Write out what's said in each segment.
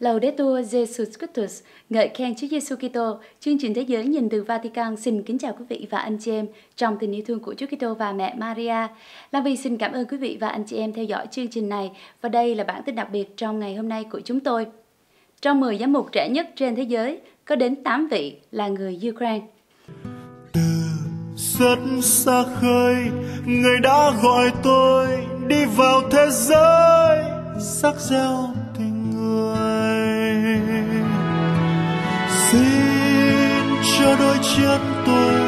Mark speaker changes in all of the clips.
Speaker 1: Laudetur Jesus Christus, ngợi khen Chúa Giêsu Kitô. Chương trình thế giới nhìn từ Vatican xin kính chào quý vị và anh chị em trong tình yêu thương của Chúa Kitô và mẹ Maria. La Vi xin cảm ơn quý vị và anh chị em theo dõi chương trình này và đây là bản tin đặc biệt trong ngày hôm nay của chúng tôi. Trong 10 giám mục trẻ nhất trên thế giới, có đến 8 vị là người Ukraine.
Speaker 2: Từ rất xa khơi, người đã gọi tôi đi vào thế giới sắc gieo cho đôi chân tôi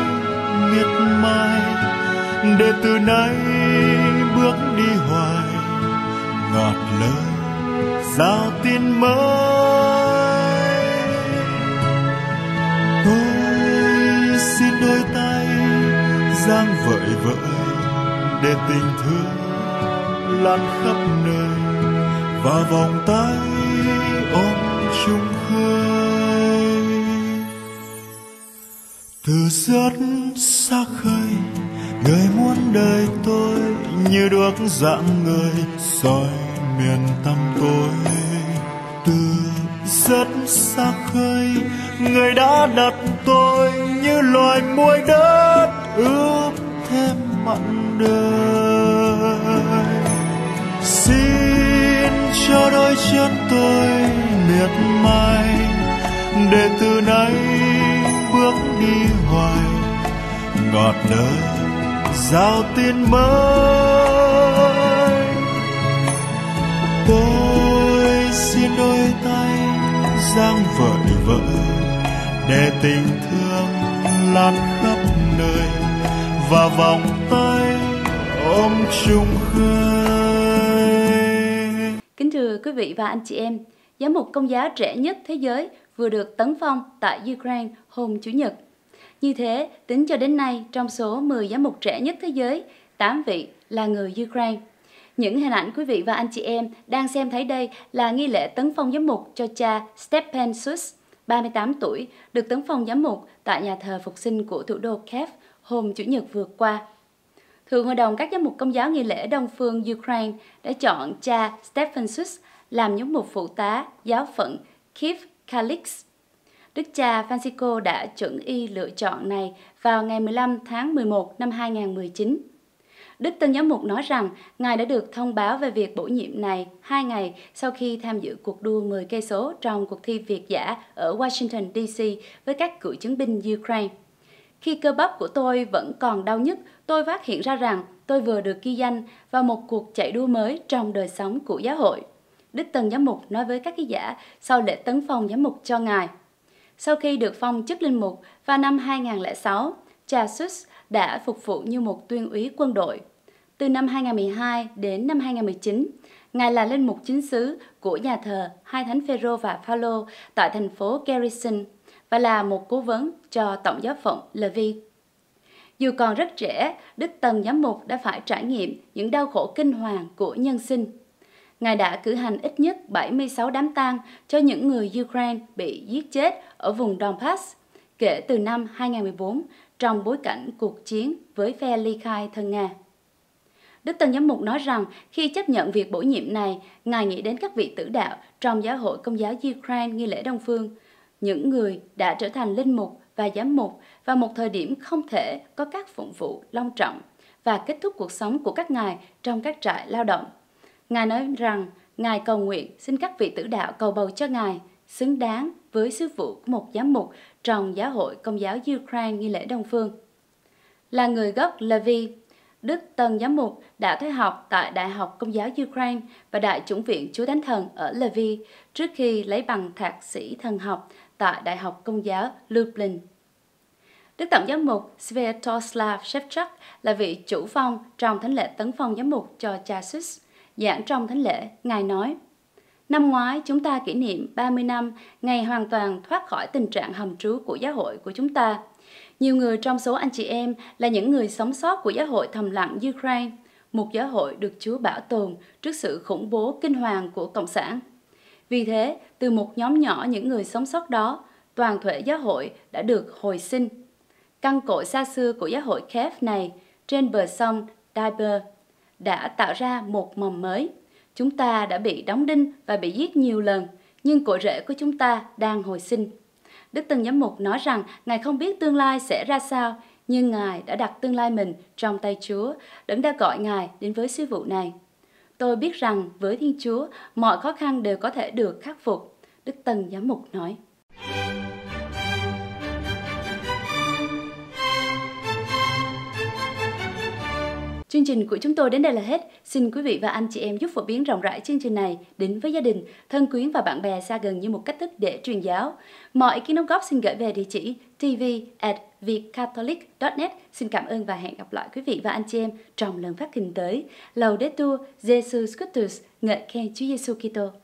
Speaker 2: miệt mài, để từ nay bước đi hoài, ngọt lời giao tin mới. Tôi xin đôi tay giang vợi vợi, để tình thương lan khắp nơi, và vòng tay ôm chung khơi từ rất xa khơi, người muốn đời tôi như đuốc dạng người soi miền tâm tôi. Từ rất xa khơi, người đã đặt tôi như loài muối đất ướp thêm mặn đời. Xin cho đôi chân tôi miệt mài ngọt nơi giao tin mới. Tôi xin đôi tay giang vợi vợi để tình thương lan khắp nơi và vòng tay ôm chung khơi.
Speaker 1: Kính thưa quý vị và anh chị em, giám mục công giáo trẻ nhất thế giới vừa được tấn phong tại Ukraine hôm Chủ nhật. Như thế, tính cho đến nay, trong số 10 giám mục trẻ nhất thế giới, 8 vị là người Ukraine. Những hình ảnh quý vị và anh chị em đang xem thấy đây là nghi lễ tấn phong giám mục cho cha Stepan Sus, 38 tuổi, được tấn phong giám mục tại nhà thờ phục sinh của thủ đô Kiev hôm Chủ nhật vừa qua. Thượng Hội đồng các giám mục công giáo nghi lễ Đông phương Ukraine đã chọn cha Stephen Sus làm giám mục phụ tá giáo phận Kiev Kalix. Đức cha Francisco đã chuẩn y lựa chọn này vào ngày 15 tháng 11 năm 2019. Đức Tân Giám mục nói rằng Ngài đã được thông báo về việc bổ nhiệm này hai ngày sau khi tham dự cuộc đua 10 cây số trong cuộc thi Việt giả ở Washington DC với các cựu chiến binh Ukraine. Khi cơ bắp của tôi vẫn còn đau nhức, tôi phát hiện ra rằng tôi vừa được ghi danh vào một cuộc chạy đua mới trong đời sống của giáo hội. Đức Tân Giám mục nói với các ký giả sau lễ tấn phong giám mục cho Ngài. Sau khi được phong chức linh mục vào năm 2006, cha đã phục vụ như một tuyên úy quân đội. Từ năm 2012 đến năm 2019, Ngài là linh mục chính xứ của nhà thờ Hai Thánh Phêrô và Phaolô tại thành phố Garrison và là một cố vấn cho Tổng giáo phận Levi. Dù còn rất trẻ, Đức Tần Giám mục đã phải trải nghiệm những đau khổ kinh hoàng của nhân sinh. Ngài đã cử hành ít nhất 76 đám tang cho những người Ukraine bị giết chết ở vùng Donbass kể từ năm 2014 trong bối cảnh cuộc chiến với phe ly khai thân Nga. Đức Tân Giám mục nói rằng khi chấp nhận việc bổ nhiệm này, Ngài nghĩ đến các vị tử đạo trong giáo hội công giáo Ukraine nghi lễ Đông Phương, những người đã trở thành linh mục và giám mục vào một thời điểm không thể có các phụng vụ long trọng và kết thúc cuộc sống của các ngài trong các trại lao động. Ngài nói rằng Ngài cầu nguyện xin các vị tử đạo cầu bầu cho Ngài xứng đáng với sứ vụ của một giám mục trong giáo hội công giáo Ukraine nghi lễ Đông Phương. Là người gốc Levi, Đức Tân Giám mục đã theo học tại Đại học Công giáo Ukraine và Đại chủng viện Chúa Thánh Thần ở Levi trước khi lấy bằng thạc sĩ thần học tại Đại học Công giáo Lublin. Đức Tổng giám mục Sviatoslav Shevchuk là vị chủ phong trong thánh lễ tấn phong giám mục cho Chasus. Giảng trong thánh lễ, Ngài nói, Năm ngoái, chúng ta kỷ niệm 30 năm ngày hoàn toàn thoát khỏi tình trạng hầm trú của giáo hội của chúng ta. Nhiều người trong số anh chị em là những người sống sót của giáo hội thầm lặng Ukraine, một giáo hội được Chúa bảo tồn trước sự khủng bố kinh hoàng của Cộng sản. Vì thế, từ một nhóm nhỏ những người sống sót đó, toàn thể giáo hội đã được hồi sinh. Căn cội xa xưa của giáo hội Kiev này trên bờ sông Dnieper đã tạo ra một mầm mới. Chúng ta đã bị đóng đinh và bị giết nhiều lần, nhưng cội rễ của chúng ta đang hồi sinh. Đức Tân Giám Mục nói rằng Ngài không biết tương lai sẽ ra sao, nhưng Ngài đã đặt tương lai mình trong tay Chúa, đấng đã gọi Ngài đến với sứ vụ này. Tôi biết rằng với Thiên Chúa, mọi khó khăn đều có thể được khắc phục, Đức Tân Giám Mục nói. Chương trình của chúng tôi đến đây là hết. Xin quý vị và anh chị em giúp phổ biến rộng rãi chương trình này đến với gia đình, thân quyến và bạn bè xa gần như một cách thức để truyền giáo. Mọi ý kiến đóng góp xin gửi về địa chỉ tv at vietcatholic.net. Xin cảm ơn và hẹn gặp lại quý vị và anh chị em trong lần phát hình tới. Laudetur Jesus Christus, ngợi khen Chúa Giêsu Kitô.